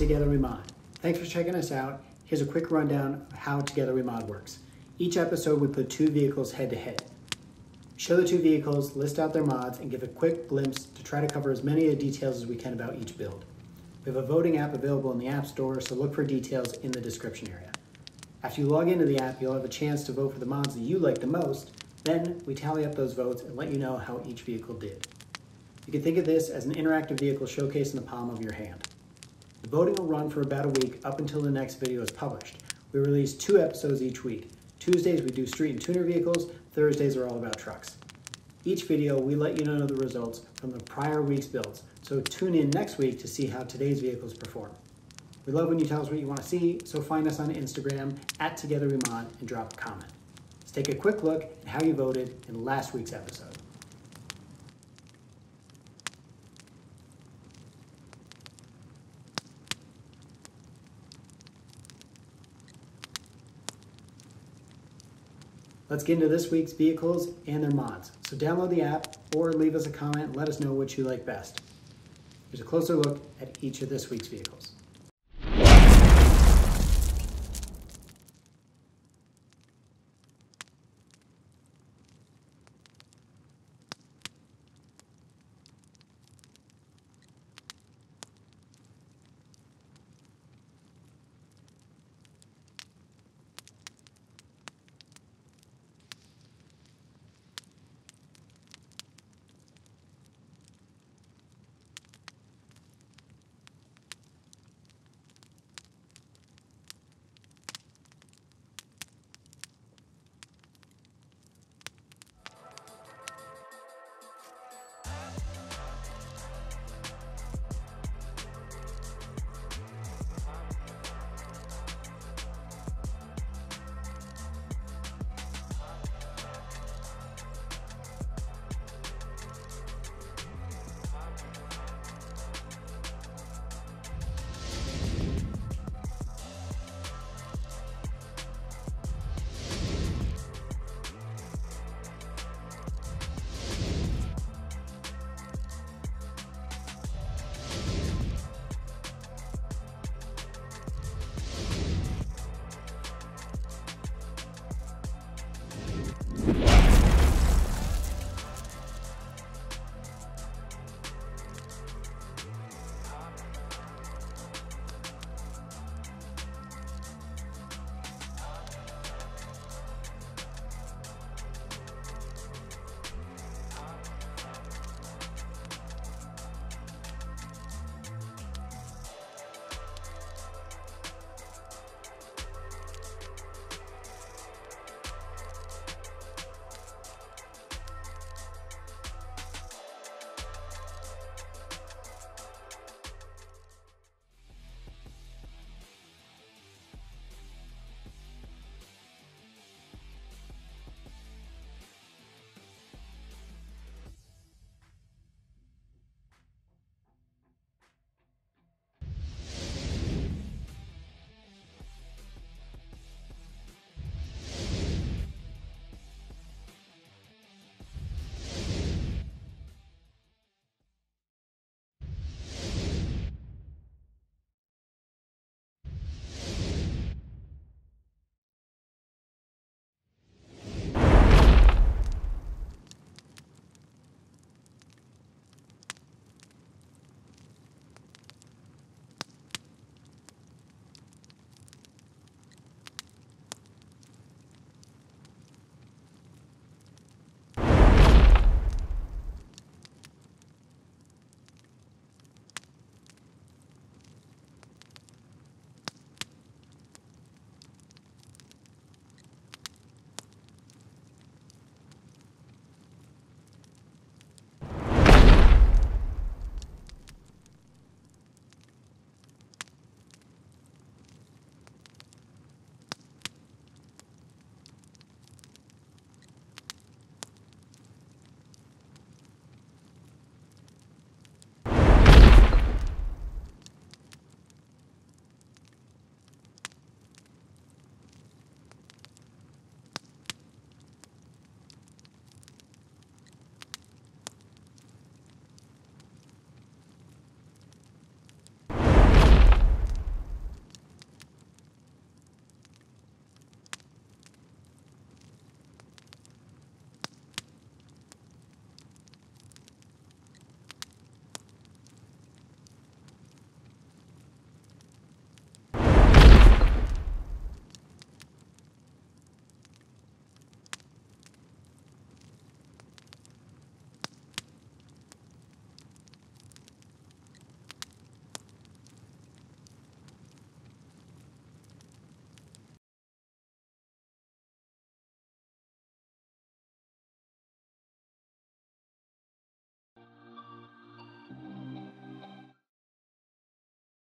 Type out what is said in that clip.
Together We Mod. Thanks for checking us out. Here's a quick rundown of how Together We Mod works. Each episode we put two vehicles head to head. Show the two vehicles, list out their mods, and give a quick glimpse to try to cover as many of the details as we can about each build. We have a voting app available in the App Store, so look for details in the description area. After you log into the app, you'll have a chance to vote for the mods that you like the most. Then we tally up those votes and let you know how each vehicle did. You can think of this as an interactive vehicle showcase in the palm of your hand. The voting will run for about a week up until the next video is published. We release two episodes each week. Tuesdays we do street and tuner vehicles, Thursdays are all about trucks. Each video we let you know the results from the prior week's builds, so tune in next week to see how today's vehicles perform. We love when you tell us what you want to see, so find us on Instagram at TogetherWeMod and drop a comment. Let's take a quick look at how you voted in last week's episode. Let's get into this week's vehicles and their mods. So download the app or leave us a comment and let us know what you like best. Here's a closer look at each of this week's vehicles.